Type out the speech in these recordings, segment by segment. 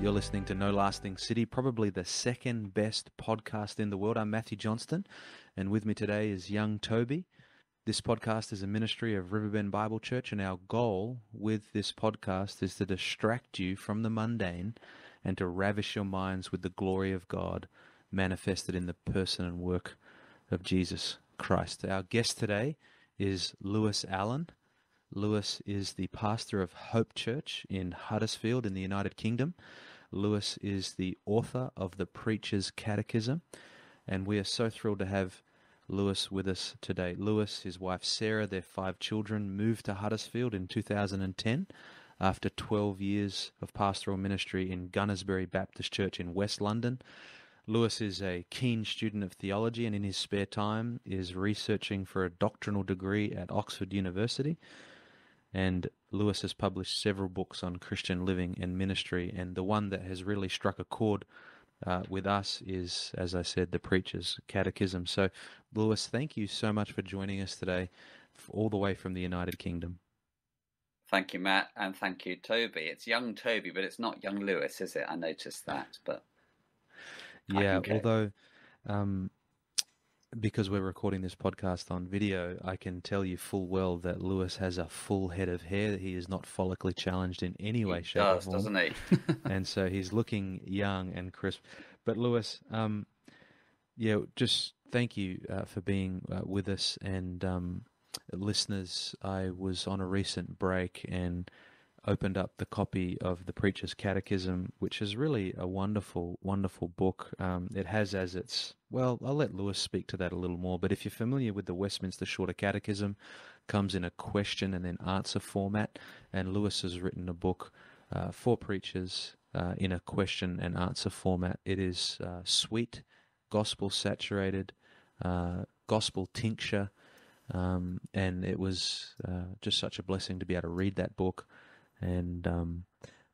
You're listening to No Lasting City, probably the second best podcast in the world. I'm Matthew Johnston, and with me today is young Toby. This podcast is a ministry of Riverbend Bible Church, and our goal with this podcast is to distract you from the mundane and to ravish your minds with the glory of God manifested in the person and work of Jesus Christ. Our guest today is Lewis Allen. Lewis is the pastor of Hope Church in Huddersfield in the United Kingdom. Lewis is the author of the Preacher's Catechism, and we are so thrilled to have Lewis with us today. Lewis, his wife Sarah, their five children moved to Huddersfield in 2010 after 12 years of pastoral ministry in Gunnersbury Baptist Church in West London. Lewis is a keen student of theology and in his spare time is researching for a doctrinal degree at Oxford University and Lewis has published several books on Christian living and ministry. And the one that has really struck a chord uh, with us is, as I said, the Preacher's Catechism. So, Lewis, thank you so much for joining us today, all the way from the United Kingdom. Thank you, Matt, and thank you, Toby. It's young Toby, but it's not young Lewis, is it? I noticed that, but yeah. Although um, because we're recording this podcast on video, I can tell you full well that Lewis has a full head of hair. He is not follically challenged in any way, he shape, does, or form. doesn't he? and so he's looking young and crisp. But Lewis, um, yeah, just thank you uh, for being uh, with us and um, listeners. I was on a recent break and opened up the copy of the Preacher's Catechism, which is really a wonderful, wonderful book. Um, it has as its well, I'll let Lewis speak to that a little more. But if you're familiar with the Westminster Shorter Catechism, comes in a question and then answer format, and Lewis has written a book uh, for preachers uh, in a question and answer format. It is uh, sweet, gospel saturated, uh, gospel tincture. Um, and it was uh, just such a blessing to be able to read that book and um,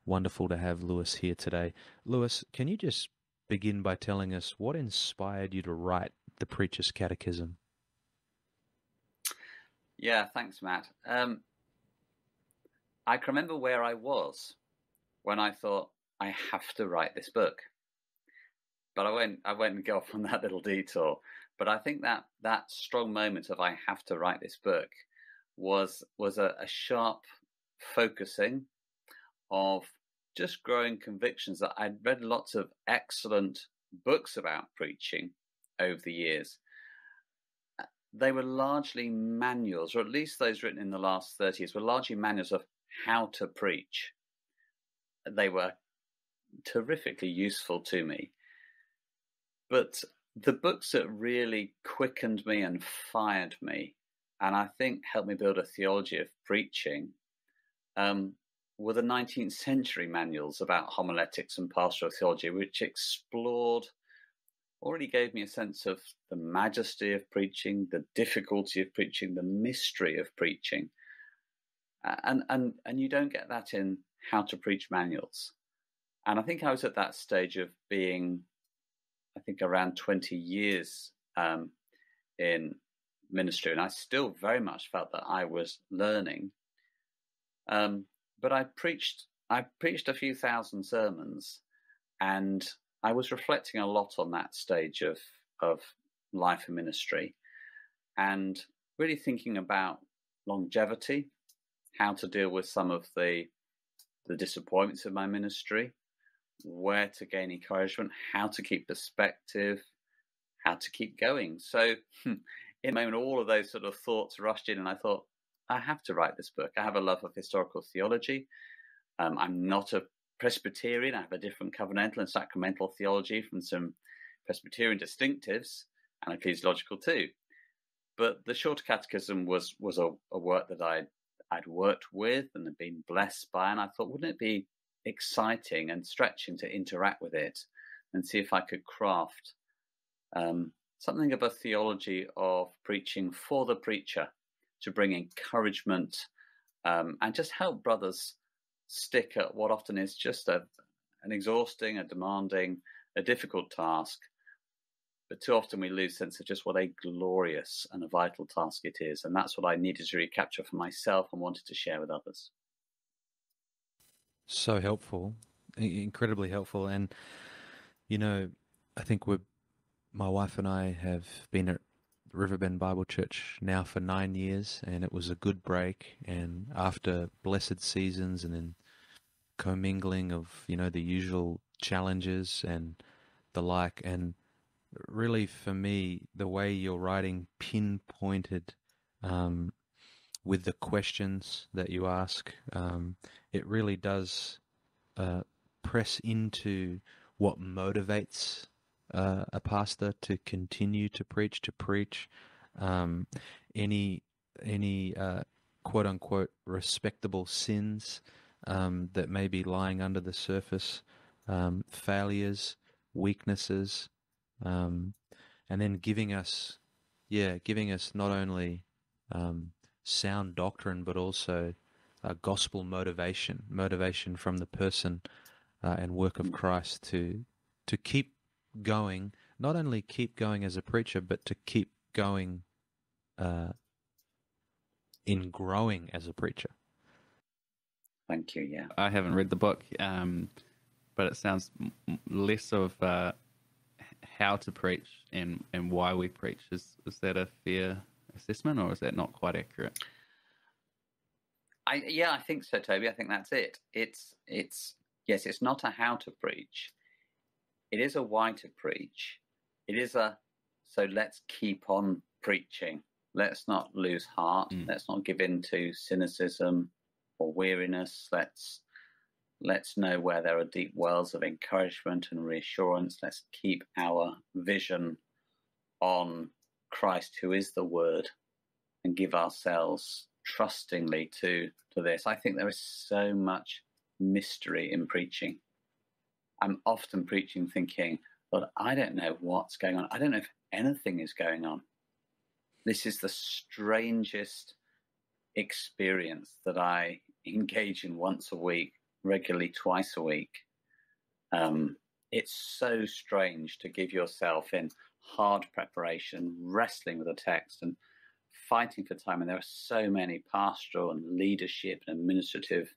wonderful to have Lewis here today. Lewis, can you just begin by telling us what inspired you to write the Preacher's Catechism? Yeah, thanks, Matt. Um, I can remember where I was when I thought I have to write this book, but I went I went and go off on that little detour. But I think that that strong moment of I have to write this book was was a, a sharp focusing of just growing convictions that I'd read lots of excellent books about preaching over the years. Uh, they were largely manuals, or at least those written in the last 30 years, were largely manuals of how to preach. They were terrifically useful to me. But the books that really quickened me and fired me, and I think helped me build a theology of preaching, um, were the 19th century manuals about homiletics and pastoral theology, which explored, already gave me a sense of the majesty of preaching, the difficulty of preaching, the mystery of preaching. And, and, and you don't get that in how to preach manuals. And I think I was at that stage of being, I think, around 20 years um, in ministry, and I still very much felt that I was learning um, but I preached I preached a few thousand sermons, and I was reflecting a lot on that stage of of life and ministry, and really thinking about longevity, how to deal with some of the the disappointments of my ministry, where to gain encouragement, how to keep perspective, how to keep going. So, in a moment, all of those sort of thoughts rushed in, and I thought, I have to write this book. I have a love of historical theology. Um, I'm not a Presbyterian. I have a different covenantal and sacramental theology from some Presbyterian distinctives and ecclesiological too. But the Shorter Catechism was was a, a work that I'd I'd worked with and had been blessed by, and I thought, wouldn't it be exciting and stretching to interact with it and see if I could craft um, something of a theology of preaching for the preacher to bring encouragement um, and just help brothers stick at what often is just a, an exhausting, a demanding, a difficult task. But too often we lose sense of just what a glorious and a vital task it is. And that's what I needed to recapture for myself and wanted to share with others. So helpful. incredibly helpful. And you know, I think we're my wife and I have been at Riverbend Bible Church now for nine years, and it was a good break. And after blessed seasons and then commingling of you know the usual challenges and the like, and really for me, the way you're writing pinpointed um, with the questions that you ask, um, it really does uh, press into what motivates uh, a pastor to continue to preach, to preach. Um, any any uh, quote unquote respectable sins um, that may be lying under the surface, um, failures, weaknesses, um, and then giving us, yeah, giving us not only um, sound doctrine but also gospel motivation, motivation from the person uh, and work of mm. Christ to to keep going, not only keep going as a preacher, but to keep going uh, in growing as a preacher. Thank you. Yeah, I haven't read the book, um, but it sounds less of uh, how to preach and and why we preach. Is is that a fair assessment, or is that not quite accurate? I yeah, I think so, Toby. I think that's it. It's it's yes, it's not a how to preach. It is a why to preach. It is a so let's keep on preaching. Let's not lose heart. Mm. Let's not give in to cynicism or weariness. Let's let's know where there are deep wells of encouragement and reassurance. Let's keep our vision on Christ, who is the Word, and give ourselves trustingly to to this. I think there is so much mystery in preaching. I'm often preaching thinking, but I don't know what's going on. I don't know if anything is going on. This is the strangest experience that I engage in once a week, regularly twice a week. Um, it's so strange to give yourself in hard preparation, wrestling with a text, and fighting for time. And there are so many pastoral and leadership and administrative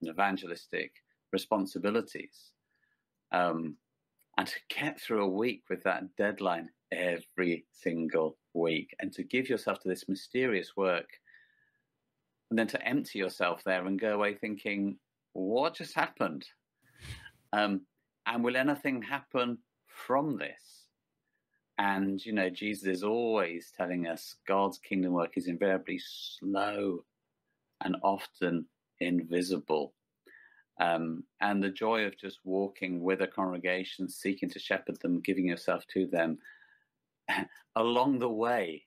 and evangelistic responsibilities. Um, and to get through a week with that deadline every single week and to give yourself to this mysterious work and then to empty yourself there and go away thinking, what just happened? Um, and will anything happen from this? And, you know, Jesus is always telling us God's kingdom work is invariably slow and often invisible. Um, and the joy of just walking with a congregation, seeking to shepherd them, giving yourself to them along the way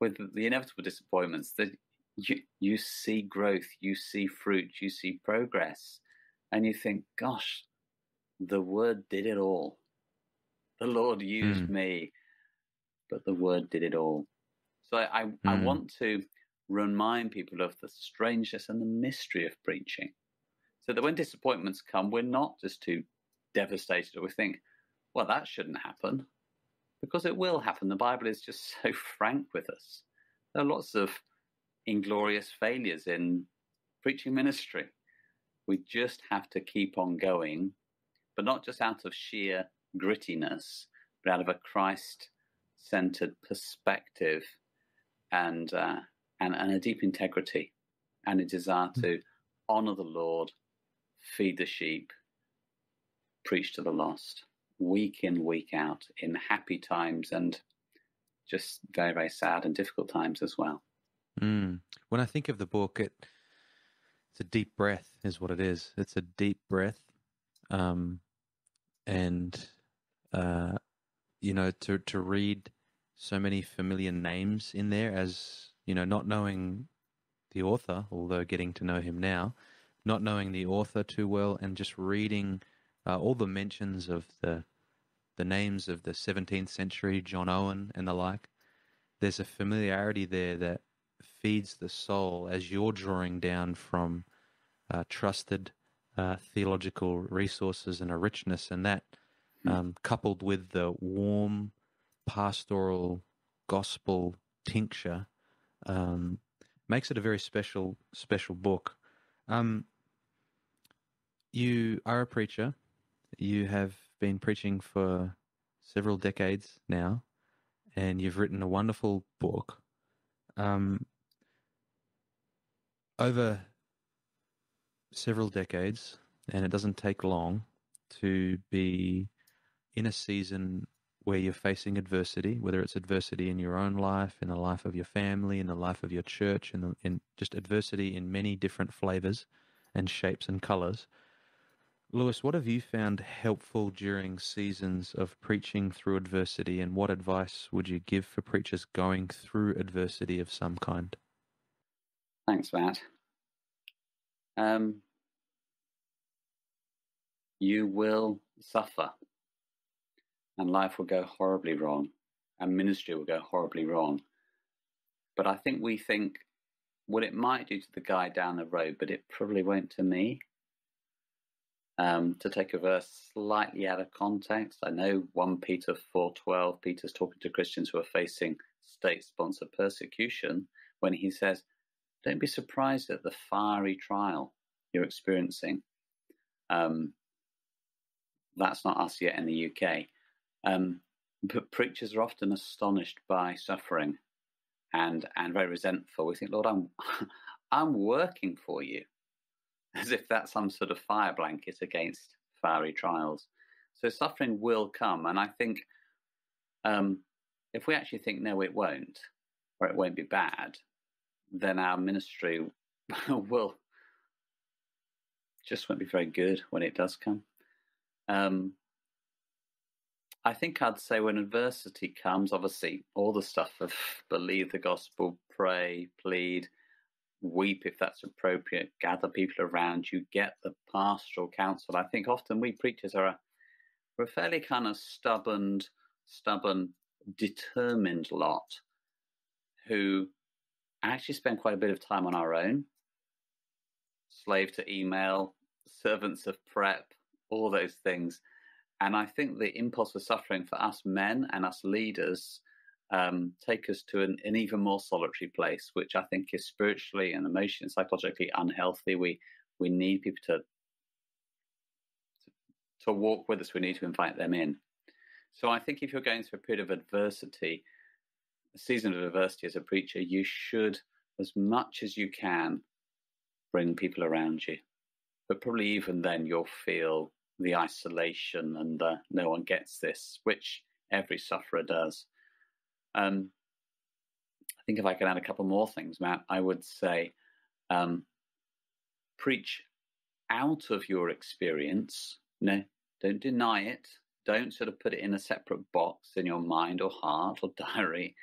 with the inevitable disappointments that you, you see growth, you see fruit, you see progress, and you think, gosh, the word did it all. The Lord used mm. me, but the word did it all. So I, I, mm. I want to remind people of the strangeness and the mystery of preaching so that when disappointments come, we're not just too devastated or we think, well, that shouldn't happen. Because it will happen. The Bible is just so frank with us. There are lots of inglorious failures in preaching ministry. We just have to keep on going, but not just out of sheer grittiness, but out of a Christ centered perspective and, uh, and, and a deep integrity and a desire hmm. to honor the Lord feed the sheep, preach to the lost, week in, week out, in happy times and just very, very sad and difficult times as well. Mm. When I think of the book, it it's a deep breath, is what it is. It's a deep breath, um, and uh, you know, to to read so many familiar names in there, as you know, not knowing the author, although getting to know him now, not knowing the author too well and just reading uh, all the mentions of the the names of the 17th century John Owen and the like. There's a familiarity there that feeds the soul as you're drawing down from uh, trusted uh, theological resources and a richness, and that hmm. um, coupled with the warm pastoral gospel tincture um, makes it a very special special book. Um, you are a preacher. You have been preaching for several decades now, and you've written a wonderful book. Um, over several decades, and it doesn't take long to be in a season where you're facing adversity, whether it's adversity in your own life, in the life of your family, in the life of your church, in, in just adversity in many different flavors and shapes and colors. Lewis, what have you found helpful during seasons of preaching through adversity, and what advice would you give for preachers going through adversity of some kind? Thanks, Matt. Um, you will suffer, and life will go horribly wrong, and ministry will go horribly wrong. But I think we think, well, it might do to the guy down the road, but it probably won't to me. Um, to take a verse slightly out of context, I know 1 Peter 4.12, Peter's talking to Christians who are facing state-sponsored persecution when he says, don't be surprised at the fiery trial you're experiencing. Um, that's not us yet in the UK. Um, but preachers are often astonished by suffering and and very resentful. We think, Lord, I'm I'm working for you as if that's some sort of fire blanket against fiery trials. So suffering will come, and I think um, if we actually think no, it won't, or it won't be bad, then our ministry will just won't be very good when it does come. Um, I think I'd say when adversity comes, obviously all the stuff of believe the gospel, pray, plead, weep if that's appropriate, gather people around you, get the pastoral counsel. I think often we preachers are a, we're a fairly kind of stubborn, stubborn, determined lot who actually spend quite a bit of time on our own. Slave to email, servants of prep, all those things. And I think the impulse of suffering for us men and us leaders um, take us to an, an, even more solitary place, which I think is spiritually and emotionally, psychologically unhealthy. We we need people to, to walk with us. We need to invite them in. So I think if you're going through a period of adversity, a season of adversity as a preacher, you should, as much as you can, bring people around you. But probably even then, you'll feel the isolation and the no one gets this, which every sufferer does. Um, I think if I could add a couple more things, Matt, I would say um, preach out of your experience. No, don't deny it. Don't sort of put it in a separate box in your mind or heart or diary.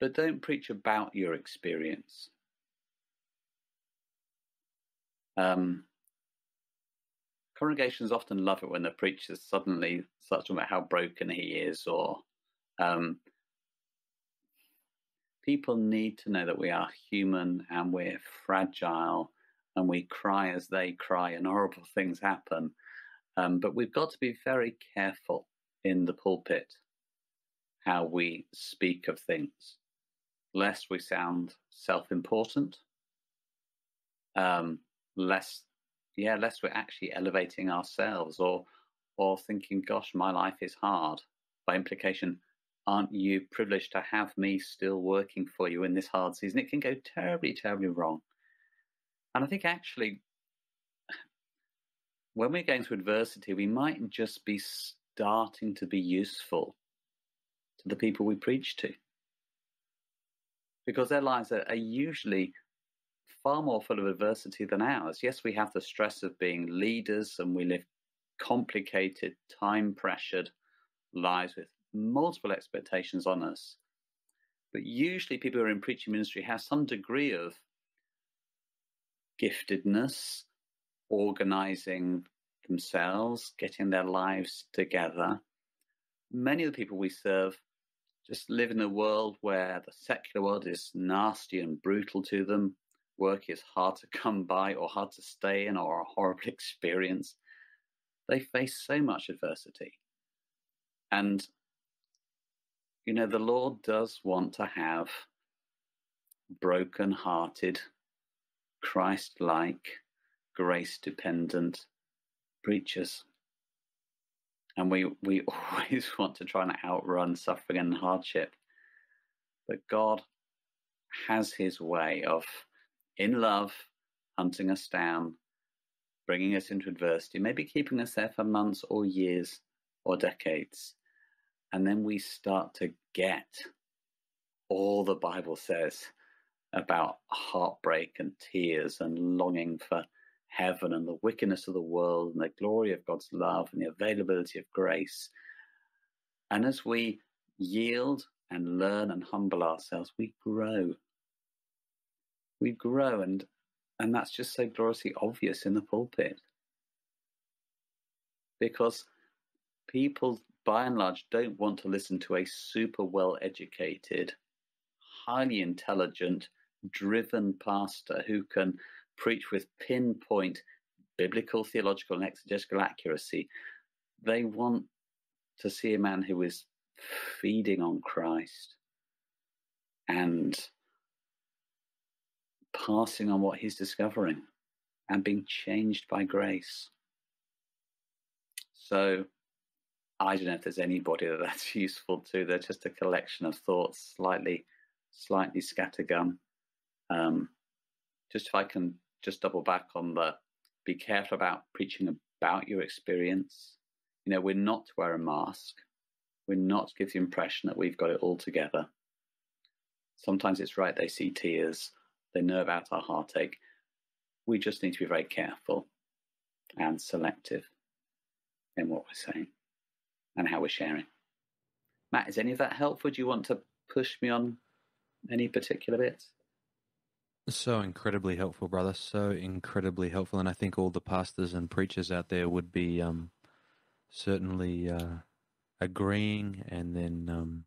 But don't preach about your experience. Um, congregations often love it when the preacher suddenly starts talking about how broken he is or um, people need to know that we are human and we're fragile and we cry as they cry and horrible things happen. Um, but we've got to be very careful in the pulpit how we speak of things, lest we sound self important, um, less, yeah, lest we're actually elevating ourselves or, or thinking, gosh, my life is hard. By implication, aren't you privileged to have me still working for you in this hard season? It can go terribly, terribly wrong. And I think actually, when we're going through adversity, we might just be starting to be useful to the people we preach to. Because their lives are, are usually far more full of adversity than ours. Yes, we have the stress of being leaders and we live complicated, time pressured lives with multiple expectations on us. But usually, people who are in preaching ministry have some degree of giftedness, organizing themselves, getting their lives together. Many of the people we serve just live in a world where the secular world is nasty and brutal to them. Work is hard to come by or hard to stay in or a horrible experience. They face so much adversity. And you know, the Lord does want to have broken hearted, Christ like, grace dependent preachers. And we, we always want to try and outrun suffering and hardship. But God has his way of, in love, hunting us down, bringing us into adversity, maybe keeping us there for months or years or decades. And then we start to get all the Bible says about heartbreak and tears and longing for heaven and the wickedness of the world and the glory of God's love and the availability of grace. And as we yield and learn and humble ourselves, we grow. We grow, and and that's just so gloriously obvious in the pulpit. Because people, by and large, don't want to listen to a super well educated, highly intelligent, driven pastor who can preach with pinpoint biblical, theological, and exegetical accuracy. They want to see a man who is feeding on Christ and passing on what he's discovering and being changed by grace. So I don't know if there's anybody that that's useful to. They're just a collection of thoughts, slightly, slightly scattergun. Um, just if I can just double back on the be careful about preaching about your experience. You know, we're not to wear a mask. We're not to give the impression that we've got it all together. Sometimes it's right, they see tears, they know about our heartache. We just need to be very careful and selective in what we're saying and how we're sharing. Matt, is any of that helpful? Do you want to push me on any particular bits? So incredibly helpful, brother. So incredibly helpful, and I think all the pastors and preachers out there would be um, certainly uh, agreeing and then um,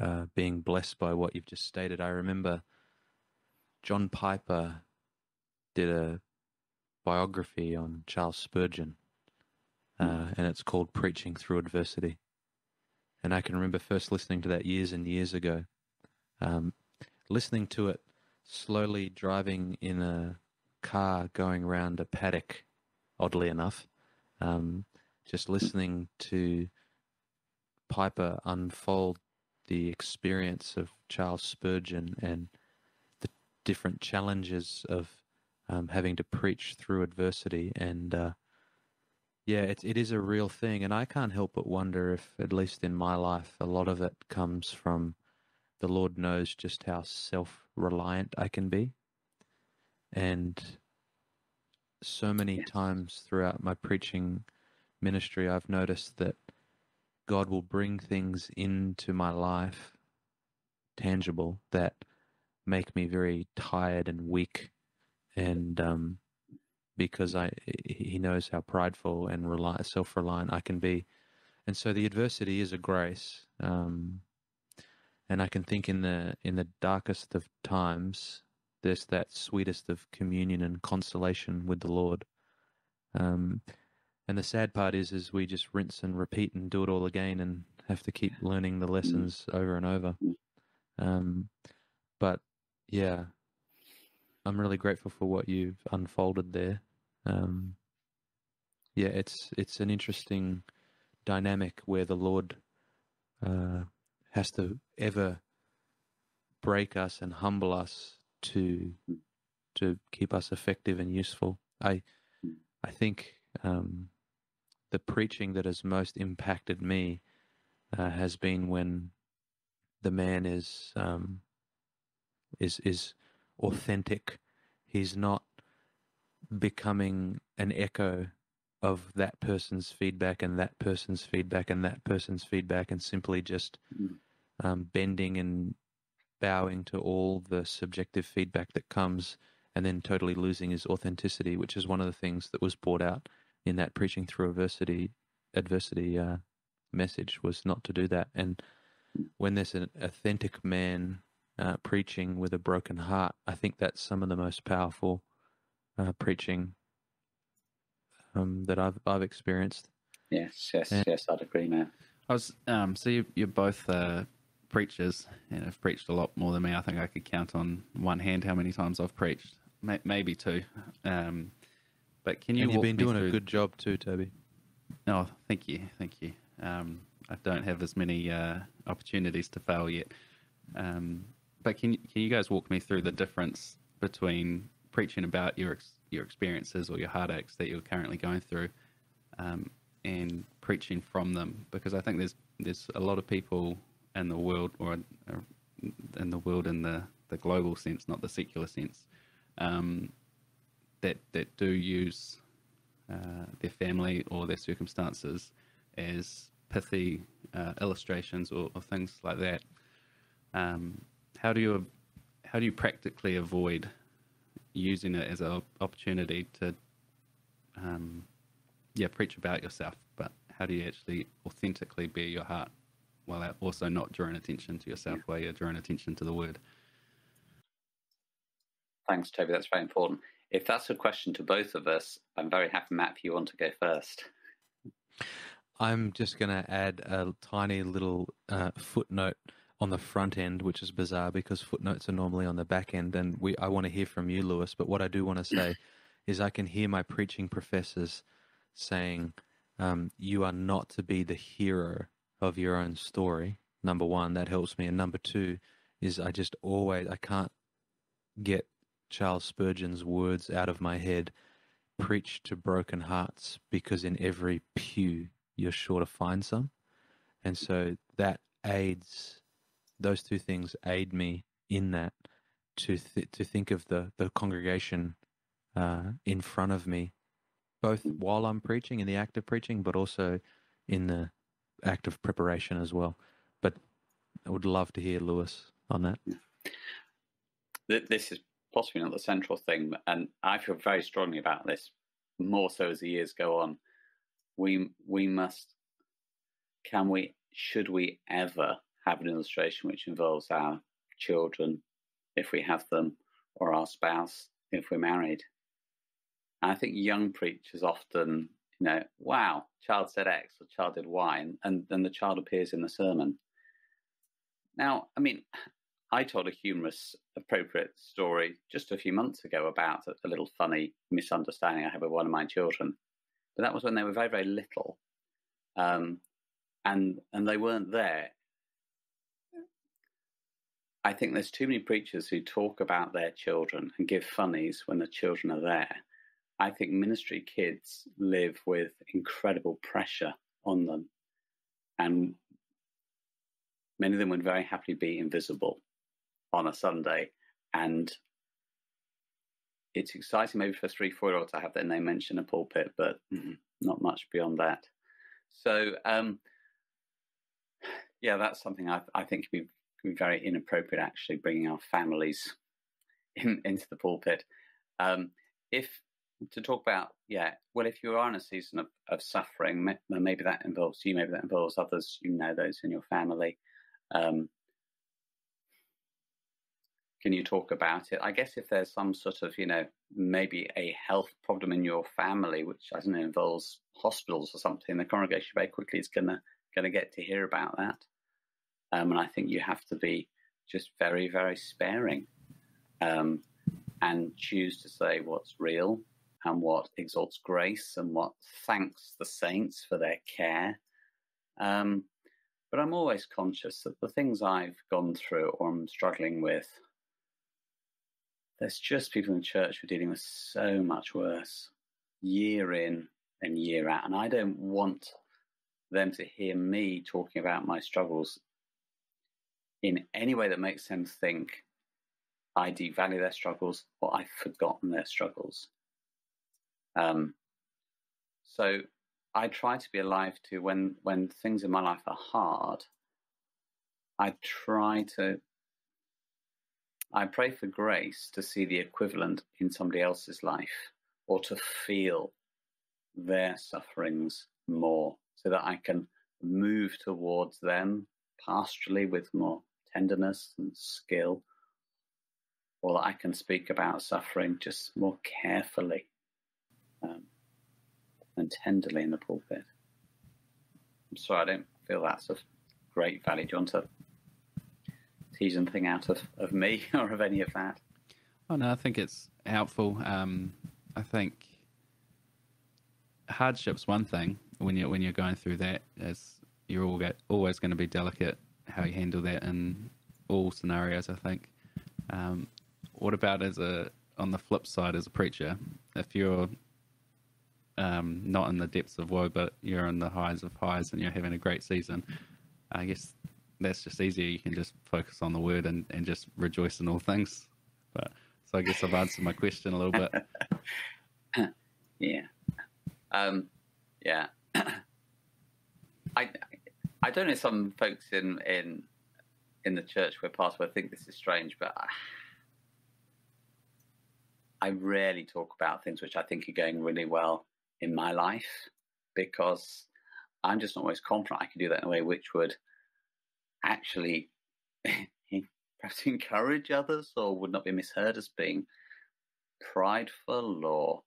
uh, being blessed by what you've just stated. I remember John Piper did a biography on Charles Spurgeon, uh, and it's called Preaching Through Adversity. And I can remember first listening to that years and years ago. Um, listening to it slowly driving in a car going around a paddock, oddly enough, um, just listening to Piper unfold the experience of Charles Spurgeon and the different challenges of um, having to preach through adversity. And uh, yeah, it, it is a real thing. And I can't help but wonder if, at least in my life, a lot of it comes from the Lord knows just how self reliant I can be. And so many yes. times throughout my preaching ministry, I've noticed that God will bring things into my life, tangible, that make me very tired and weak. And um, because I, He knows how prideful and self reliant I can be. And so the adversity is a grace. Um, and I can think in the in the darkest of times, there's that sweetest of communion and consolation with the Lord. Um, and the sad part is, is we just rinse and repeat and do it all again, and have to keep learning the lessons over and over. Um, but yeah, I'm really grateful for what you've unfolded there. Um, yeah, it's it's an interesting dynamic where the Lord uh, has to ever break us and humble us to to keep us effective and useful. I I think um, the preaching that has most impacted me uh, has been when the man is um, is is authentic. He's not becoming an echo of that person's feedback and that person's feedback and that person's feedback and simply just mm um, bending and bowing to all the subjective feedback that comes and then totally losing his authenticity, which is one of the things that was brought out in that preaching through adversity adversity uh, message was not to do that. And when there's an authentic man uh, preaching with a broken heart, I think that's some of the most powerful uh, preaching um, that I've I've experienced. Yes, yes, and, yes, I'd agree, man. I was um, so you, you're both uh, preachers and have preached a lot more than me. I think I could count on one hand how many times I've preached, maybe two. Um, But can you? and you've walk been me doing through- a good job too, Toby. Oh, thank you, thank you. Um, I don't have as many uh, opportunities to fail yet. Um, but can can you guys walk me through the difference between preaching about your your experiences or your heartaches that you're currently going through, um, and preaching from them? Because I think there's there's a lot of people in the world, or uh, in the world in the, the global sense, not the secular sense, um, that that do use uh, their family or their circumstances as pithy uh, illustrations or, or things like that. Um, how do you how do you practically avoid using it as an opportunity to um, yeah preach about yourself, but how do you actually authentically bear your heart while also not drawing attention to yourself while you're drawing attention to the word? Thanks, Toby. That's very important. If that's a question to both of us, I'm very happy, Matt, if you want to go first. I'm just going to add a tiny little uh, footnote on the front end, which is bizarre because footnotes are normally on the back end, and we I want to hear from you, Lewis. But what I do want to say is, I can hear my preaching professors saying, um, "You are not to be the hero of your own story." Number one, that helps me, and number two is I just always I can't get Charles Spurgeon's words out of my head. Preach to broken hearts, because in every pew you're sure to find some. And so that aids, those two things aid me in that to th- to think of the, the congregation uh, in front of me, both while I'm preaching, in the act of preaching, but also in the act of preparation as well. But I would love to hear Lewis on that. This is possibly not the central thing, and I feel very strongly about this, more so as the years go on. We we must, can we, should we ever have an illustration which involves our children, if we have them, or our spouse, if we're married? And I think young preachers often, you know, wow, child said X or child did Y, and, and then the child appears in the sermon. Now, I mean, I told a humorous, appropriate story just a few months ago about a, a little funny misunderstanding I had with one of my children. But that was when they were very, very little, um, and and they weren't there. I think there's too many preachers who talk about their children and give funnies when the children are there. I think ministry kids live with incredible pressure on them, and many of them would very happily be invisible on a Sunday. And it's exciting maybe for three, four year olds to have their name mentioned in a pulpit, but not much beyond that. So, um, yeah, that's something I, I think can be, can be very inappropriate, actually, bringing our families in, into the pulpit. Um, if to talk about, yeah, well, if you are in a season of, of suffering, ma- maybe that involves you, maybe that involves others, you know, those in your family. Um, can you talk about it? I guess if there's some sort of, you know, maybe a health problem in your family, which I don't know involves hospitals or something, the congregation very quickly is gonna gonna get to hear about that. Um, and I think you have to be just very, very sparing, um, and choose to say what's real and what exalts grace and what thanks the saints for their care. Um, but I'm always conscious that the things I've gone through or I'm struggling with, there's just people in church who are dealing with so much worse year in and year out. And I don't want them to hear me talking about my struggles in any way that makes them think I devalue their struggles or I've forgotten their struggles. Um, so I try to be alive to when when things in my life are hard. I try to. I pray for grace to see the equivalent in somebody else's life, or to feel their sufferings more, so that I can move towards them pastorally with more tenderness and skill, or that I can speak about suffering just more carefully um, and tenderly in the pulpit. I'm sorry, I don't feel that's of great value. Do you want to tease anything out of, of me or of any of that? Oh no, I think it's helpful. Um, I think hardship's one thing when you when you're going through that. As you're all get, always going to be delicate how you handle that in all scenarios. I think. Um, what about as a on the flip side as a preacher? If you're um, not in the depths of woe, but you're in the highs of highs and you're having a great season, I guess that's just easier. You can just focus on the word and, and just rejoice in all things. But so I guess I've answered my question a little bit. yeah. Um, yeah. I I don't know if some folks in in in the church where pastor think this is strange, but I, I rarely talk about things which I think are going really well in my life because I'm just not always confident I can do that in a way which would actually perhaps encourage others or would not be misheard as being prideful or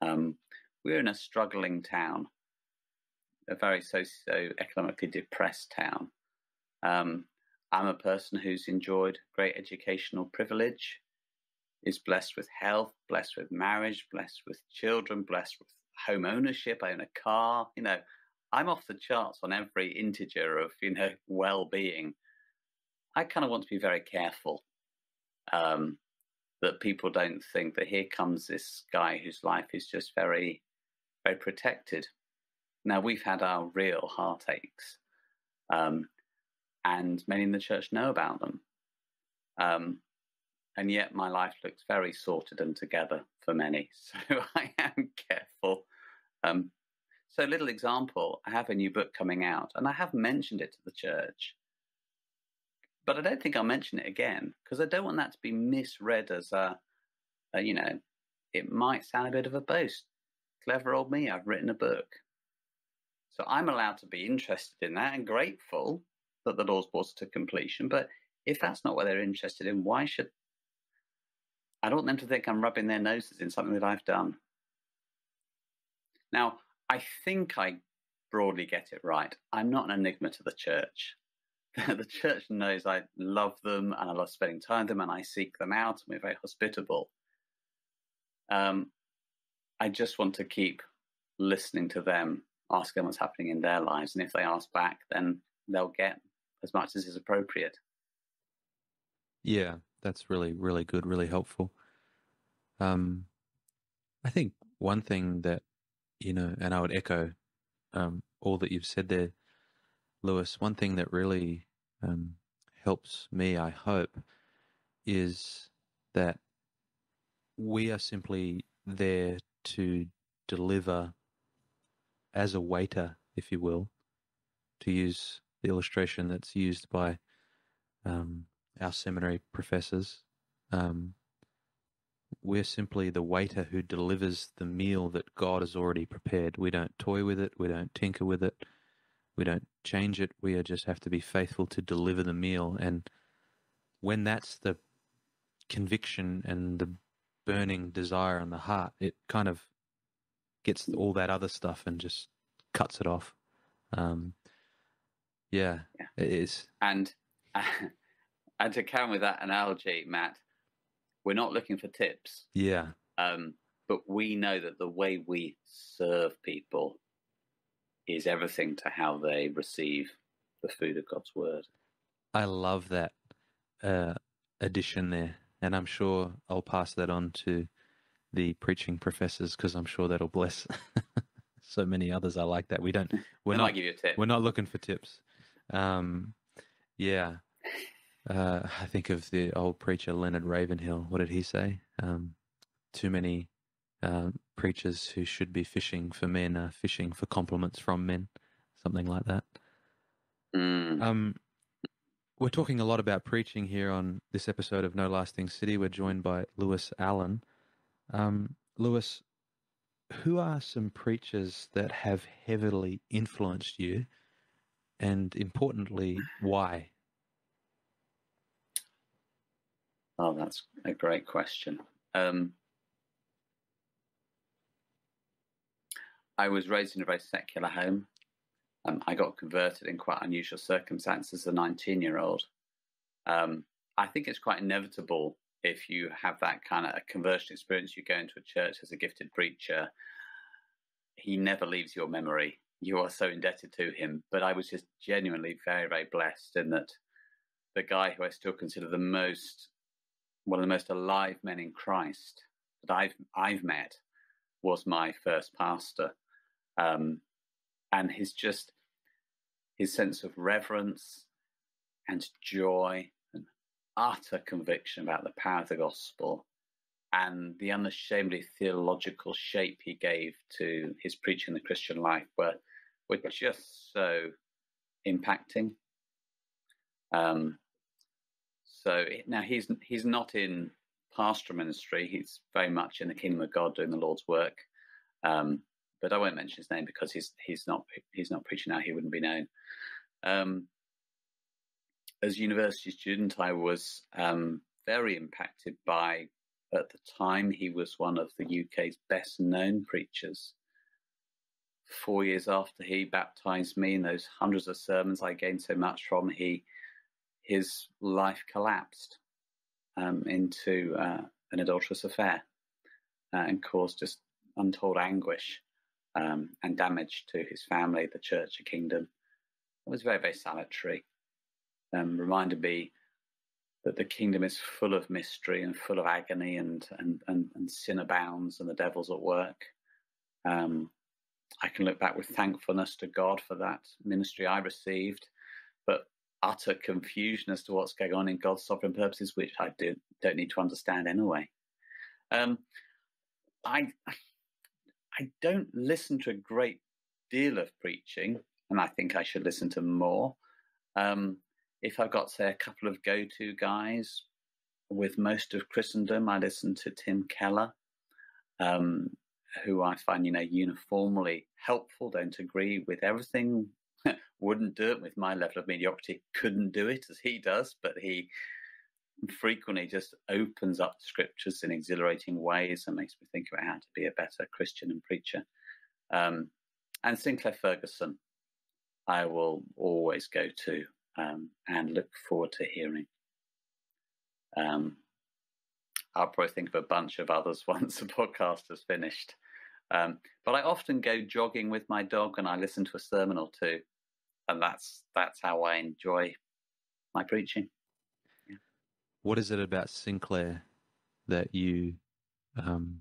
um, we're in a struggling town, a very socio-economically depressed town. Um, I'm a person who's enjoyed great educational privilege, is blessed with health, blessed with marriage, blessed with children, blessed with home ownership. I own a car. You know, I'm off the charts on every integer of you know well-being. I kind of want to be very careful um, that people don't think that here comes this guy whose life is just very, very protected. Now we've had our real heartaches, um, and many in the church know about them. Um, and yet my life looks very sorted and together for many. So I am careful. Um, so, little example I have a new book coming out, and I have mentioned it to the church, but I don't think I'll mention it again because I don't want that to be misread as a, a, you know, it might sound a bit of a boast. Clever old me, I've written a book. So I'm allowed to be interested in that and grateful that the law's brought to completion. But if that's not what they're interested in, why should I don't want them to think I'm rubbing their noses in something that I've done. Now, I think I broadly get it right. I'm not an enigma to the church. the church knows I love them and I love spending time with them and I seek them out and we're very hospitable. Um, I just want to keep listening to them, ask them what's happening in their lives. And if they ask back, then they'll get as much as is appropriate. Yeah, that's really really good, really helpful. Um, I think one thing that you know, and I would echo um, all that you've said there, Lewis. One thing that really um, helps me, I hope, is that we are simply there to deliver as a waiter, if you will, to use the illustration that's used by um, our seminary professors. Um, we're simply the waiter who delivers the meal that God has already prepared. We don't toy with it, we don't tinker with it, we don't change it. We just have to be faithful to deliver the meal. And when that's the conviction and the burning desire in the heart, it kind of gets all that other stuff and just cuts it off. Um, yeah, yeah, it is. And uh, and to come with that analogy, Matt, we're not looking for tips. Yeah. Um, but we know that the way we serve people is everything to how they receive the food of God's word. I love that uh, addition there, and I'm sure I'll pass that on to the preaching professors because I'm sure that'll bless so many others. I like that. We don't. We're not. give you a tip. We're not looking for tips. Um, yeah, uh, I think of the old preacher Leonard Ravenhill. What did he say? Um, too many uh, preachers who should be fishing for men are fishing for compliments from men, something like that. Mm. Um, we're talking a lot about preaching here on this episode of No Lasting City. We're joined by Lewis Allen. Um, Lewis, who are some preachers that have heavily influenced you, and importantly, why? Oh, that's a great question. Um, I was raised in a very secular home. Um, I got converted in quite unusual circumstances as a 19 year old. Um, I think it's quite inevitable if you have that kind of conversion experience, you go into a church as a gifted preacher. he never leaves your memory. You are so indebted to him. But I was just genuinely very, very blessed in that the guy who I still consider the most, one of the most alive men in Christ that I've I've met, was my first pastor, um, and his just his sense of reverence and joy utter conviction about the power of the gospel and the unashamedly theological shape he gave to his preaching the Christian life were were just so impacting. Um, so now he's he's not in pastoral ministry; he's very much in the kingdom of God, doing the Lord's work. Um, but I won't mention his name because he's he's not he's not preaching now; he wouldn't be known. Um, as a university student, I was um, very impacted by at the time, he was one of the UK's best known preachers. Four years after he baptized me in those hundreds of sermons I gained so much from, he his life collapsed um, into uh, an adulterous affair uh, and caused just untold anguish um, and damage to his family, the church, the kingdom. It was very, very salutary. Um, reminded me that the kingdom is full of mystery and full of agony and and and, and sin abounds and the devil's at work. Um, I can look back with thankfulness to God for that ministry I received, but utter confusion as to what's going on in God's sovereign purposes, which I do, don't need to understand anyway. Um, I I don't listen to a great deal of preaching, and I think I should listen to more. Um, if I've got, say, a couple of go to guys with most of Christendom, I listen to Tim Keller, um, who I find, you know, uniformly helpful, don't agree with everything, wouldn't do it with my level of mediocrity, couldn't do it as he does, but he frequently just opens up the scriptures in exhilarating ways and makes me think about how to be a better Christian and preacher. Um, and Sinclair Ferguson, I will always go to um, and look forward to hearing. Um, I'll probably think of a bunch of others once the podcast is finished. Um, but I often go jogging with my dog and I listen to a sermon or two, and that's that's how I enjoy my preaching. Yeah. What is it about Sinclair that you um,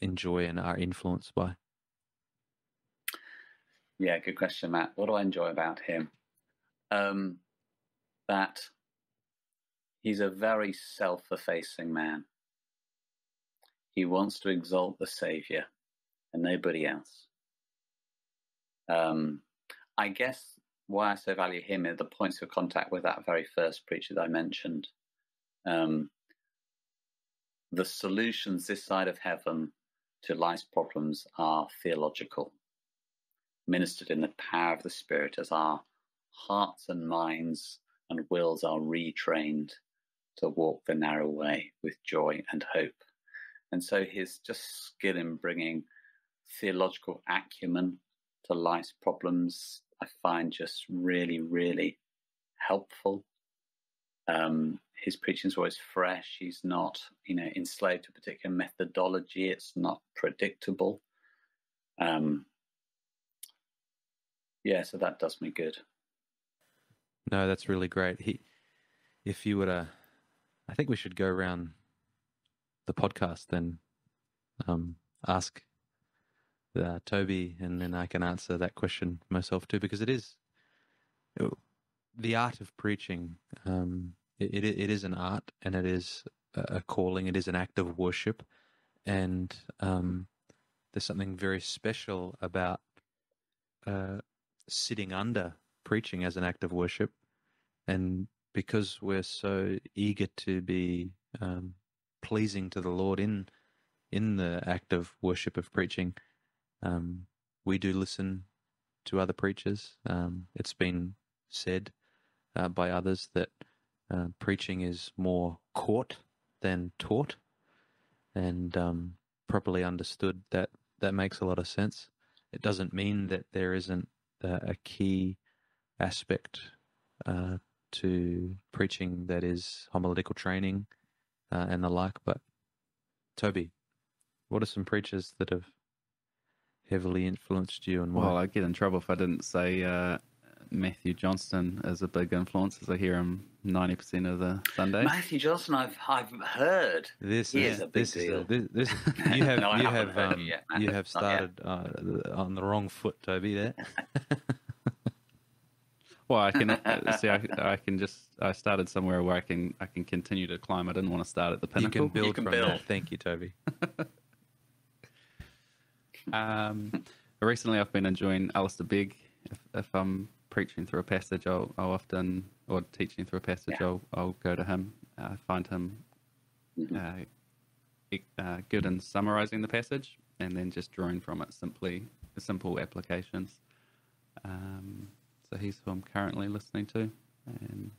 enjoy and are influenced by? Yeah, good question, Matt. What do I enjoy about him? Um, that he's a very self effacing man. He wants to exalt the Savior and nobody else. Um, I guess why I so value him are the points of contact with that very first preacher that I mentioned. Um, the solutions this side of heaven to life's problems are theological, ministered in the power of the Spirit as our hearts and minds and wills are retrained to walk the narrow way with joy and hope. And so his just skill in bringing theological acumen to life's problems, I find just really, really helpful. Um, his preaching is always fresh. He's not, you know, enslaved to a particular methodology. It's not predictable. Um, yeah, so that does me good. No, that's really great. He, if you were to, I think we should go around the podcast and um, ask uh, Toby, and then I can answer that question myself too, because it is the art of preaching. Um, it, it, it is an art, and it is a calling. It is an act of worship, and um, there's something very special about uh, sitting under preaching as an act of worship. And because we're so eager to be um, pleasing to the Lord in in the act of worship of preaching, um, we do listen to other preachers. Um, it's been said uh, by others that uh, preaching is more caught than taught, and um, properly understood, that that makes a lot of sense. It doesn't mean that there isn't a key aspect uh, to preaching that is homiletical training uh, and the like. But Toby, what are some preachers that have heavily influenced you and why? Well, I'd get in trouble if I didn't say uh, Matthew Johnston is a big influence, as I hear him 90% of the Sunday. Matthew Johnston, I've I've heard. this he is, is a big this is deal. this, this you have No, you haven't have heard it um, you have started uh, on the wrong foot, Toby. There. Well, I can uh, see. I, I can just. I started somewhere where I can. I can continue to climb. I didn't want to start at the pinnacle. you pinnacle. can build can from build. that. Thank you, Toby. Um, recently, I've been enjoying Alistair Begg. If, if I'm preaching through a passage, I'll, I'll often, or teaching through a passage, Yeah. I'll, I'll go to him. I find him Mhm. uh, e- uh, good in summarizing the passage and then just drawing from it simply simple applications. Um, so he's who I'm currently listening to. And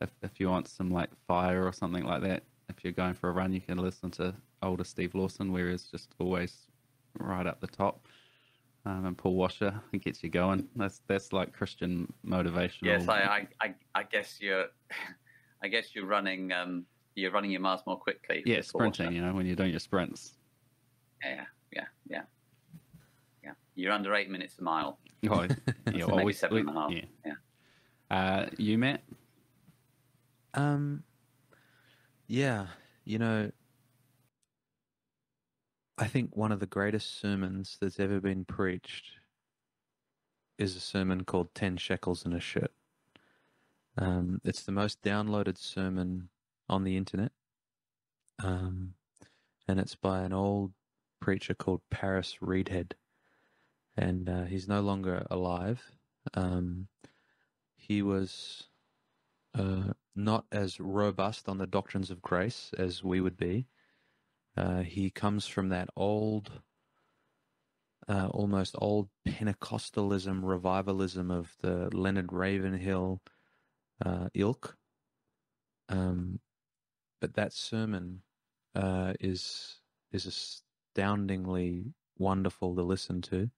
if, if you want some like fire or something like that, if you're going for a run, you can listen to older Steve Lawson, where he's just always right up the top. Um, and Paul Washer, it gets you going. That's that's like Christian motivational. Yes, I, I, I, guess you're, I guess you're running, um, you're running your miles more quickly. yeah, sprinting. Washer. You know, when you're doing your sprints. Yeah, yeah, yeah. You're under eight minutes a mile. Oh, yeah, So well, maybe we- seven we- and a half. Yeah. Yeah. Uh, you, Matt? Um, yeah, you know, I think one of the greatest sermons that's ever been preached is a sermon called 10 Shekels in a Shirt. Um, it's the most downloaded sermon on the internet. Um, and it's by an old preacher called Paris Reidhead. And uh, he's no longer alive. Um, he was uh, not as robust on the doctrines of grace as we would be. Uh, he comes from that old, uh, almost old Pentecostalism, revivalism of the Leonard Ravenhill uh, ilk. Um, but that sermon uh, is is astoundingly wonderful to listen to.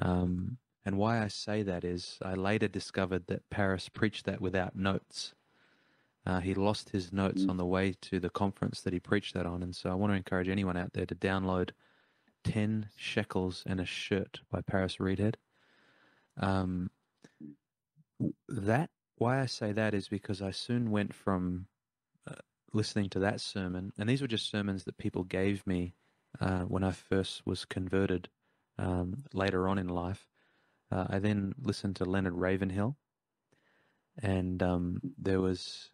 Um, and why I say that is I later discovered that Paris preached that without notes. Uh, he lost his notes Mm. on the way to the conference that he preached that on. And so I want to encourage anyone out there to download 10 Shekels and a Shirt by Paris Reidhead. Um, that, why I say that is because I soon went from uh, listening to that sermon, and these were just sermons that people gave me uh, when I first was converted um, later on in life. Uh, I then listened to Leonard Ravenhill, and um, there was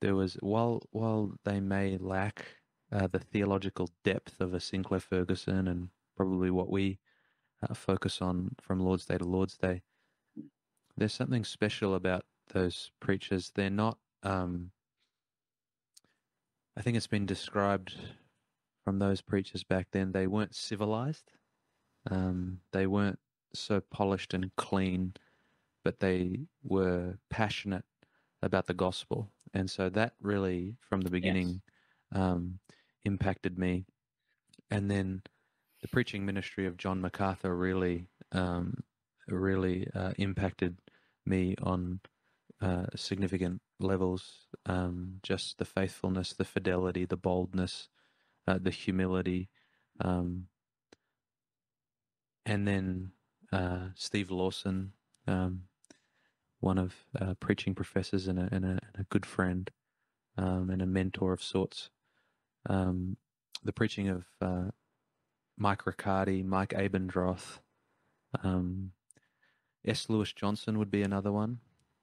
there was while while they may lack uh, the theological depth of a Sinclair Ferguson and probably what we uh, focus on from Lord's Day to Lord's Day, there's something special about those preachers. They're not. Um, I think it's been described from those preachers back then. They weren't civilized. Um, they weren't so polished and clean, but they were passionate about the gospel. And so that really, from the beginning, um, impacted me. And then the preaching ministry of John MacArthur really, um, really uh, impacted me on uh, significant levels. Um, just the faithfulness, the fidelity, the boldness, uh, the humility. Um, and then uh, Steve Lawson, um, one of uh, preaching professors and a, and, a, and a good friend um, and a mentor of sorts. Um, the preaching of uh, Mike Riccardi, Mike Abendroth, um, S. Lewis Johnson would be another one.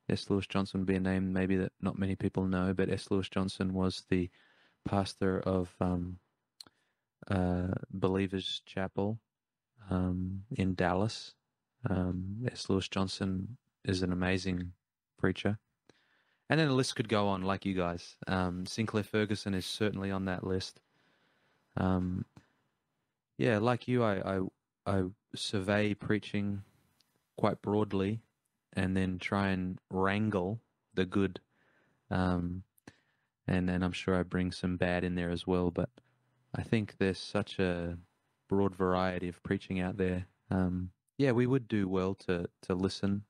S. Lewis Johnson would be a name maybe that not many people know, but S. Lewis Johnson was the pastor of um, uh, Believers Chapel um, in Dallas. Um, S. Lewis Johnson is an amazing preacher. And then the list could go on, like you guys. Um, Sinclair Ferguson is certainly on that list. Um, yeah, like you, I, I I survey preaching quite broadly, and then try and wrangle the good. Um, and and I'm sure I bring some bad in there as well. But I think there's such a broad variety of preaching out there. Um, yeah, we would do well to to listen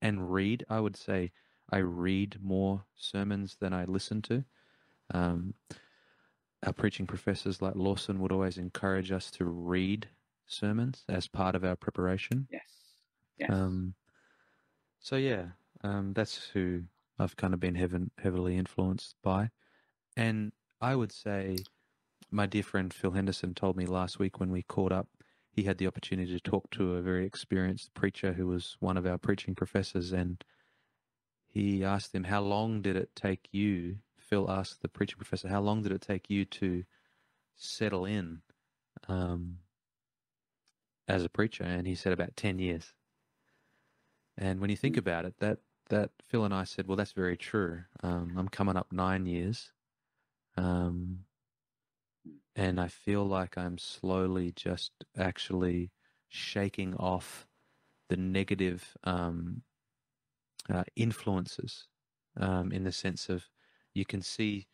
and read. I would say I read more sermons than I listen to. Um, our preaching professors like Lawson would always encourage us to read sermons as part of our preparation. Yes. Yes. Um, so yeah, um, that's who I've kind of been heaven, heavily influenced by, and I would say my dear friend Phil Henderson told me last week when we caught up. He had the opportunity to talk to a very experienced preacher who was one of our preaching professors, and he asked him, "How long did it take you?" Phil asked the preaching professor, "How long did it take you to settle in um, as a preacher?" And he said, "About ten years." And when you think about it, that that Phil and I said, well, that's very true. Um, I'm coming up nine years, um, and I feel like I'm slowly just actually shaking off the negative um, uh, influences um, in the sense of you can see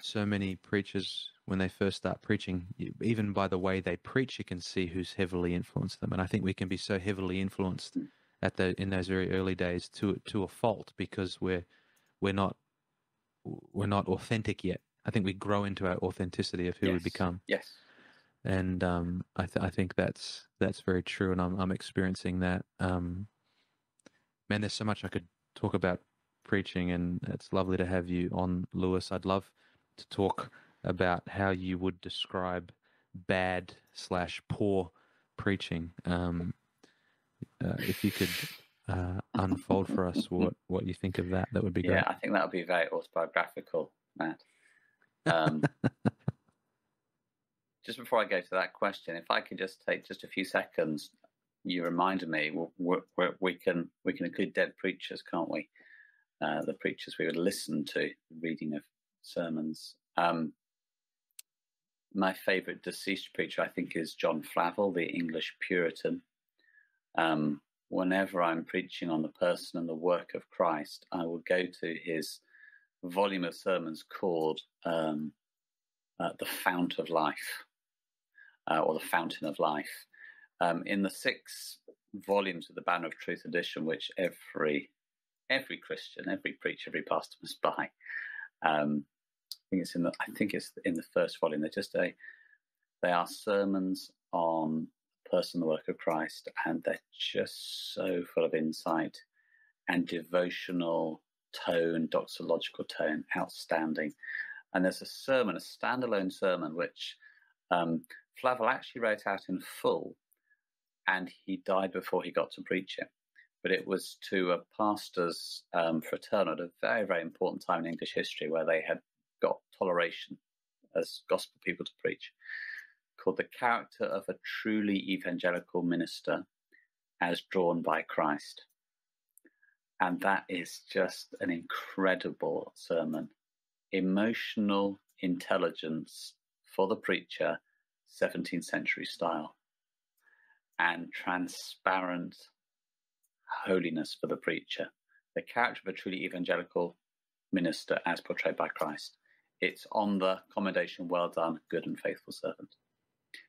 so many preachers when they first start preaching, even by the way they preach, you can see who's heavily influenced them. And I think we can be so heavily influenced at the in those very early days to to a fault because we're we're not we're not authentic yet. I think we grow into our authenticity of who yes. we become. Yes. And um, I th- I think that's that's very true, and I'm I'm experiencing that. Um, man, there's so much I could talk about preaching, and it's lovely to have you on, Lewis. I'd love to talk about how you would describe bad slash poor preaching. Um, uh, if you could uh, unfold for us what, what you think of that, that would be great. Yeah, I think that would be very autobiographical, Matt. Um, just before I go to that question, if I could just take just a few seconds, you reminded me we we can we can include dead preachers, can't we? Uh, the preachers we would listen to, reading of sermons. Um, my favourite deceased preacher, I think, is John Flavel, the English Puritan. Um, whenever I'm preaching on the person and the work of Christ, I will go to his volume of sermons called um, uh, The Fount of Life, uh, or The Fountain of Life. Um, in the six volumes of the Banner of Truth edition, which every every Christian, every preacher, every pastor must buy. Um, I think it's in the I think it's in the first volume. They're just a they are sermons on person, the work of Christ, and they're just so full of insight and devotional tone, doxological tone, outstanding. And there's a sermon, a standalone sermon, which um, Flavel actually wrote out in full, and he died before he got to preach it. But it was to a pastor's um, fraternal at a very, very important time in English history where they had got toleration as gospel people to preach called The Character of a Truly Evangelical Minister as Drawn by Christ. And that is just an incredible sermon. Emotional intelligence for the preacher, 17th century style, and transparent holiness for the preacher. The character of a truly evangelical minister as portrayed by Christ. It's on the commendation, well done, good and faithful servant.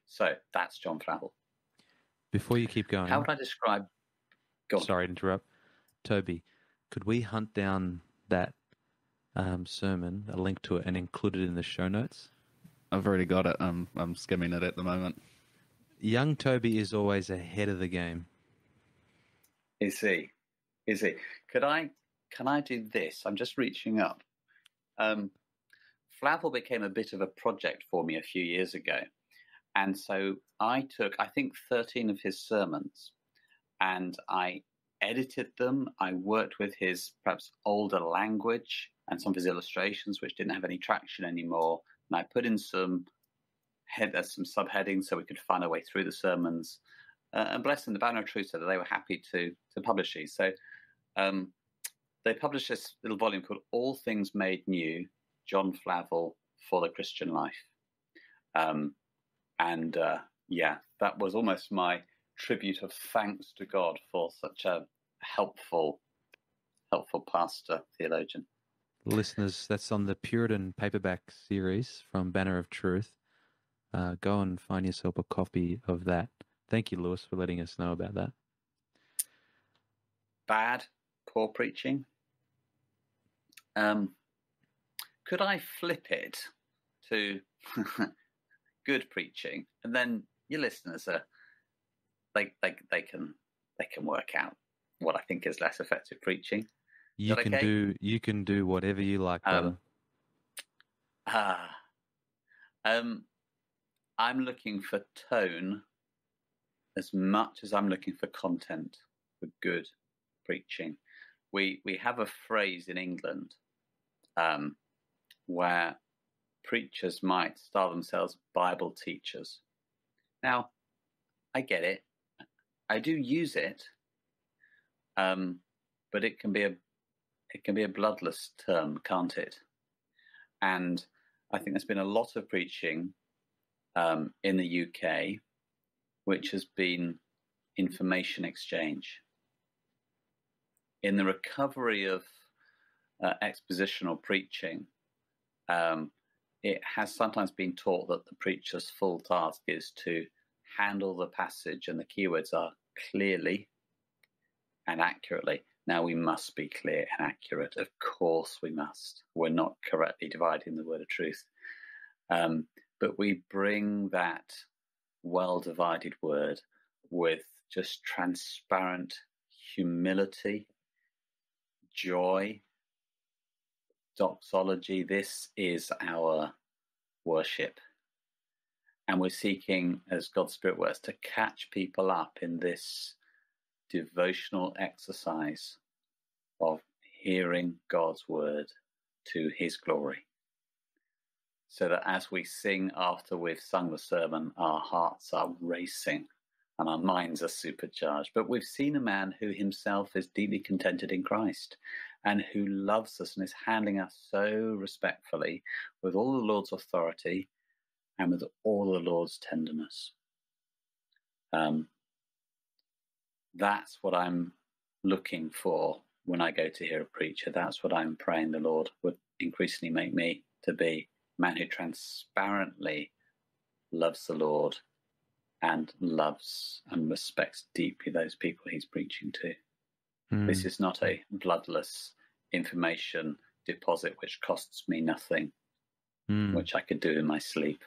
So that's John Flavel. Before you keep going, how would I describe? Sorry to interrupt, Toby. Could we hunt down that um, sermon, a link to it, and include it in the show notes? I've already got it. I'm I'm skimming it at the moment. Young Toby is always ahead of the game. Is he? Is he? Could I? Can I do this? I'm just reaching up. Um, Flavel became a bit of a project for me a few years ago. And so I took, I think, 13 of his sermons and I edited them. I worked with his perhaps older language and some of his illustrations, which didn't have any traction anymore. And I put in some head, uh, some subheadings so we could find our way through the sermons. Uh, and bless them, the Banner of Truth said that they were happy to to publish these. So um, they published this little volume called All Things Made New, John Flavel for the Christian Life. Um, and uh, yeah, that was almost my tribute of thanks to God for such a helpful, helpful pastor theologian. Listeners, that's on the Puritan paperback series from Banner of Truth. Uh, go and find yourself a copy of that. Thank you, Lewis, for letting us know about that. Bad, poor preaching. Um, could I flip it to good preaching, and then your listeners are they they they can they can work out what I think is less effective preaching. You can okay? do you can do whatever you like, Um, brother. Ah, um, I'm looking for tone as much as I'm looking for content for good preaching. We we have a phrase in England um, where preachers might style themselves Bible teachers. Now, I get it. I do use it, um, but it can be a it can be a bloodless term, can't it? And I think there's been a lot of preaching um, in the UK, which has been information exchange. In the recovery of uh, expositional preaching, um, it has sometimes been taught that the preacher's full task is to handle the passage, and the keywords are clearly and accurately. Now we must be clear and accurate. Of course we must. We're not correctly dividing the word of truth. Um, but we bring that well divided word with just transparent humility, joy, doxology. This is our worship. And we're seeking, as God's Spirit works, to catch people up in this devotional exercise of hearing God's word to his glory. So that as we sing after we've sung the sermon, our hearts are racing and our minds are supercharged. But we've seen a man who himself is deeply contented in Christ and who loves us and is handling us so respectfully with all the Lord's authority and with all the Lord's tenderness. Um, that's what I'm looking for when I go to hear a preacher. That's what I'm praying the Lord would increasingly make me to be a man who transparently loves the Lord and loves and respects deeply those people he's preaching to. Mm. This is not a bloodless information deposit which costs me nothing, Mm. which I could do in my sleep.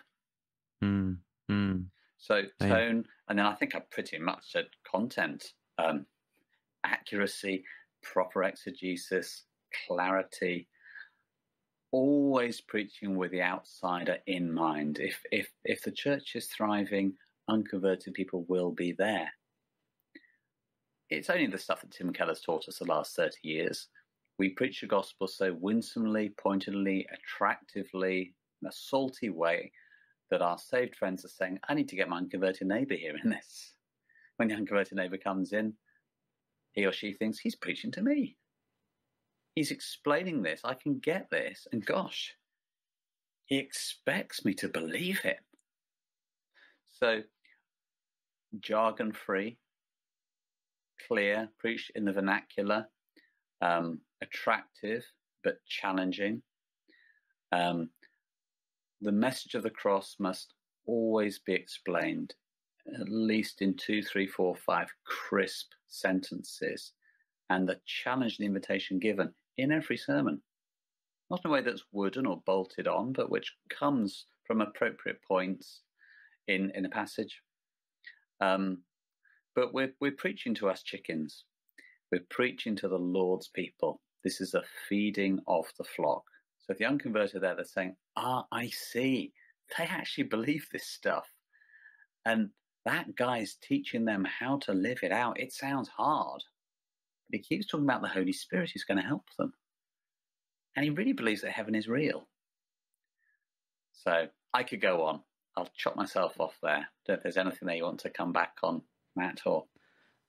Mm. Mm. So Yeah. tone, and then I think I pretty much said content, um, accuracy, proper exegesis, clarity. Always preaching with the outsider in mind. If if if the church is thriving, unconverted people will be there. It's only the stuff that Tim Keller's taught us the last thirty years. We preach the gospel so winsomely, pointedly, attractively, in a salty way that our saved friends are saying, I need to get my unconverted neighbor here in this. When the unconverted neighbor comes in, he or she thinks he's preaching to me. He's explaining this. I can get this. And gosh, he expects me to believe him. So, jargon free, clear, preached in the vernacular, um, attractive but challenging. Um, the message of the cross must always be explained, at least in two, three, four, five crisp sentences, and the challenge the invitation given in every sermon. Not in a way that's wooden or bolted on, but which comes from appropriate points in, in a passage. Um, but we're, we're preaching to us chickens. We're preaching to the Lord's people. This is a feeding of the flock. So if the unconverted there, they're saying, Ah, I see. They actually believe this stuff. And that guy's teaching them how to live it out. It sounds hard. But he keeps talking about the Holy Spirit who's going to help them. And he really believes that heaven is real. So I could go on. I'll chop myself off there. Don't if there's anything that you want to come back on, Matt, or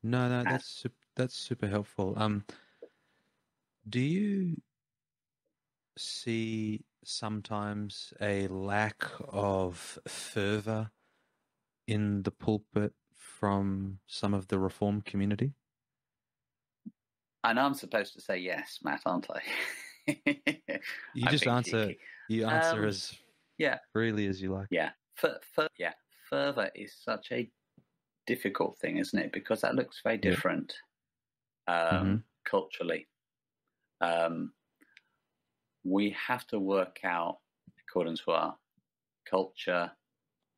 No, no, that's that's super helpful. Um, do you see sometimes a lack of fervor in the pulpit from some of the reform community? I know I'm supposed to say yes, Matt, aren't I? You just answer. cheeky. You answer Um, as yeah. freely as you like. Yeah, fer- fer- yeah. Fervor is such a difficult thing, isn't it? Because that looks very Yeah. different um, Mhm. culturally. Um, we have to work out according to our culture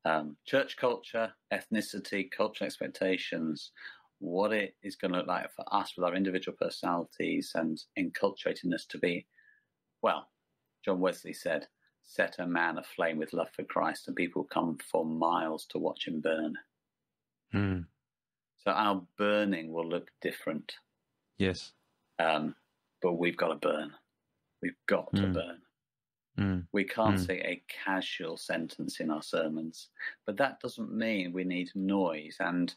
um, church culture, ethnicity, cultural expectations, what it is going to look like for us with our individual personalities and enculturating us to be, well, John Wesley said, set a man aflame with love for Christ, and people come for miles to watch him burn. Mm. So our burning will look different. Yes. Um, but we've got to burn. We've got to Mm. burn. Mm. We can't Mm. say a casual sentence in our sermons, but that doesn't mean we need noise and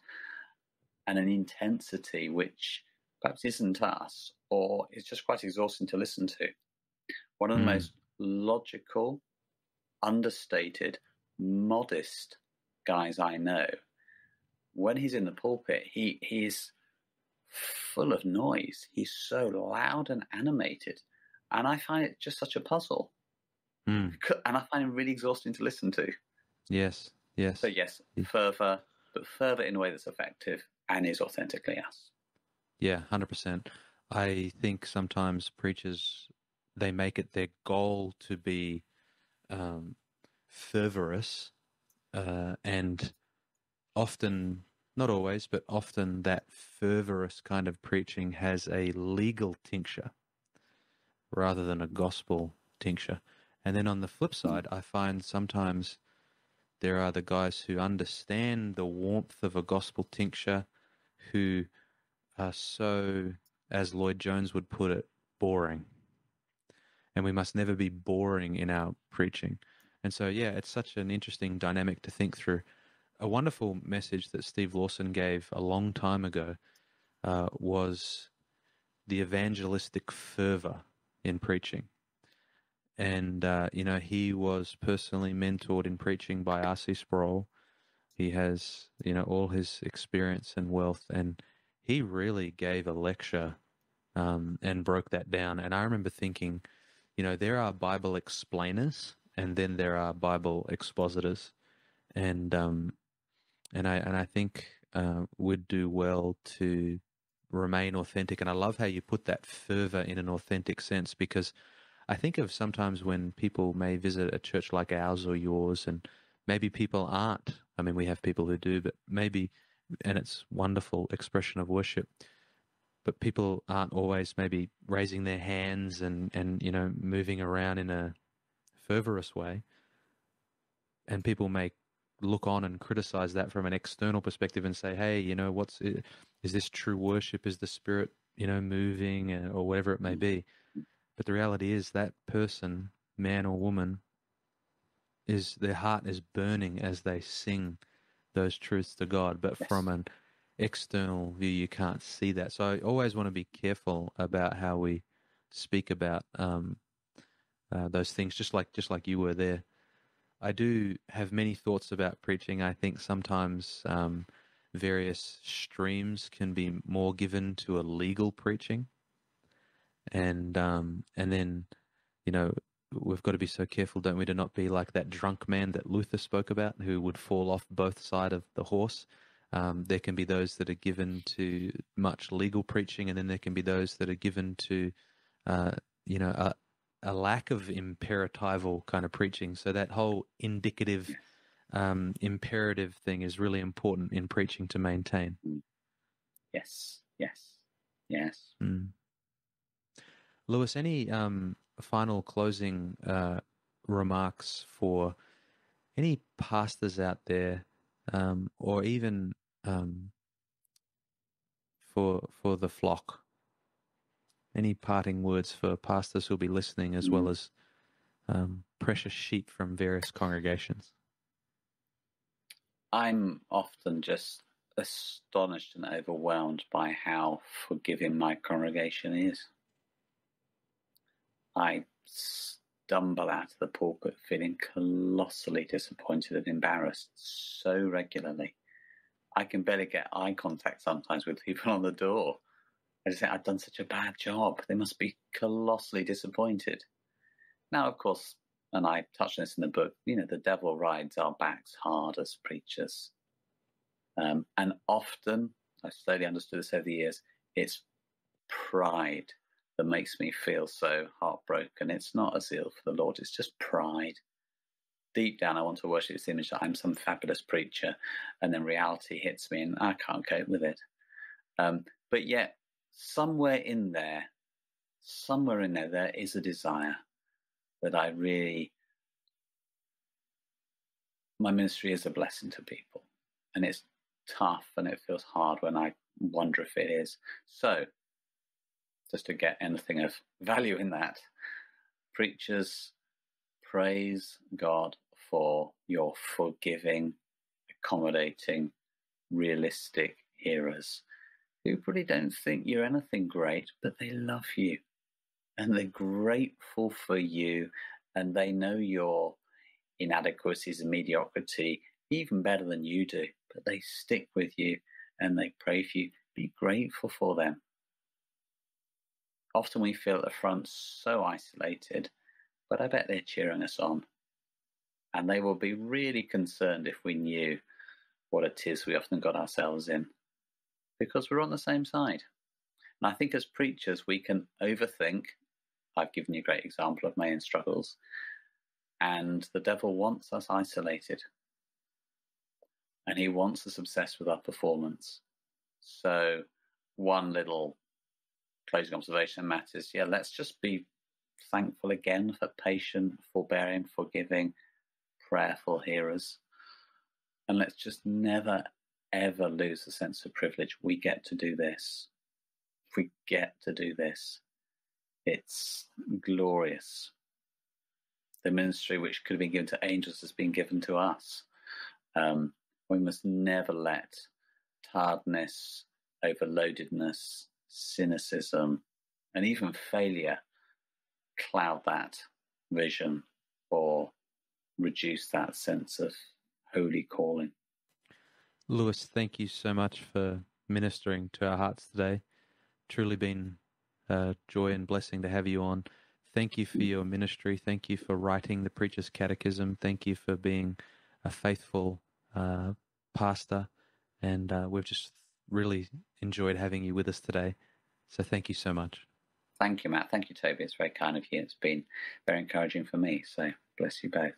and an intensity which perhaps isn't us or is just quite exhausting to listen to. One of the Mm. most logical, understated, modest guys I know, when he's in the pulpit, he he's full of noise. He's so loud and animated, and I find it just such a puzzle Mm. and I find it really exhausting to listen to. Yes. Yes. So yes, fervor, but fervor in a way that's effective and is authentically us. Yeah, hundred percent. I think sometimes preachers they make it their goal to be um, fervorous, uh, and often, not always, but often that fervorous kind of preaching has a legal tincture rather than a gospel tincture. And then on the flip side, I find sometimes there are the guys who understand the warmth of a gospel tincture who are so, as Lloyd Jones would put it, boring. And we must never be boring in our preaching. And so, yeah, it's such an interesting dynamic to think through. A wonderful message that Steve Lawson gave a long time ago uh, was the evangelistic fervor in preaching. And, uh, you know, he was personally mentored in preaching by R.C. Sproul. He has, you know, all his experience and wealth. And he really gave a lecture um, and broke that down. And I remember thinking, you know, there are Bible explainers and then there are Bible expositors. And, um, and I, and I think uh, we'd do well to remain authentic. And I love how you put that fervor in an authentic sense because I think of sometimes when people may visit a church like ours or yours, and maybe people aren't. I mean, we have people who do, but maybe, and it's wonderful expression of worship. But people aren't always maybe raising their hands and and you know moving around in a fervorous way. And people may look on and criticize that from an external perspective and say, hey, you know, what's is this true worship? Is the spirit you know moving uh, or whatever it may be? But the reality is that person, man or woman, is their heart is burning as they sing those truths to God. But Yes. from an external view, you can't see that. So I always want to be careful about how we speak about um, uh, those things, just like just like you were there. I do have many thoughts about preaching. I think sometimes um, various streams can be more given to a legal preaching and um, and then you know we've got to be so careful, don't we, to not be like that drunk man that Luther spoke about, who would fall off both side of the horse. Um, there can be those that are given to much legal preaching, and then there can be those that are given to, uh, you know, a lack of imperatival kind of preaching. So that whole indicative, um, imperative thing is really important in preaching to maintain. Yes, yes, yes. Mm. Lewis, any um, final closing uh, remarks for any pastors out there, um, or even um, for for the flock? Any parting words for pastors who'll be listening, as well as um, precious sheep from various congregations? I'm often just astonished and overwhelmed by how forgiving my congregation is. I stumble out of the pulpit feeling colossally disappointed and embarrassed so regularly. I can barely get eye contact sometimes with people on the door. I just think I've done such a bad job. They must be colossally disappointed. Now, of course, and I touched on this in the book, you know, the devil rides our backs hard as preachers. Um, and often, I slowly understood this over the years, it's pride that makes me feel so heartbroken. It's not a zeal for the Lord, it's just pride. deep down, I want to worship this image that I'm some fabulous preacher, and then reality hits me, and I can't cope with it. Um, but yet, somewhere in there, somewhere in there, there is a desire that I really, my ministry is a blessing to people, and it's tough and it feels hard when I wonder if it is. So, just to get anything of value in that, preachers praise God for your forgiving, accommodating, realistic hearers who probably don't think you're anything great, but they love you and they're grateful for you and they know your inadequacies and mediocrity even better than you do, but they stick with you and they pray for you. Be grateful for them. Often we feel at the front so isolated, but I bet they're cheering us on. And they will be really concerned if we knew what it is we often got ourselves in, because we're on the same side. And I think as preachers, we can overthink. I've given you a great example of my own struggles. And the devil wants us isolated. And he wants us obsessed with our performance. So, one little closing observation matters. Yeah, let's just be thankful again for patient, forbearing, forgiving, prayerful hearers. And let's just never, ever lose the sense of privilege. We get to do this. We get to do this. It's glorious. The ministry which could have been given to angels has been given to us. Um, we must never let tiredness, overloadedness, cynicism, and even failure cloud that vision or reduce that sense of holy calling. Lewis, thank you so much for ministering to our hearts today. Truly been a joy and blessing to have you on. Thank you for your ministry. Thank you for writing the Preacher's Catechism. Thank you for being a faithful uh, pastor. And uh, we've just really enjoyed having you with us today. So thank you so much. Thank you, Matt. Thank you, Toby. It's very kind of you. It's been very encouraging for me. So bless you both.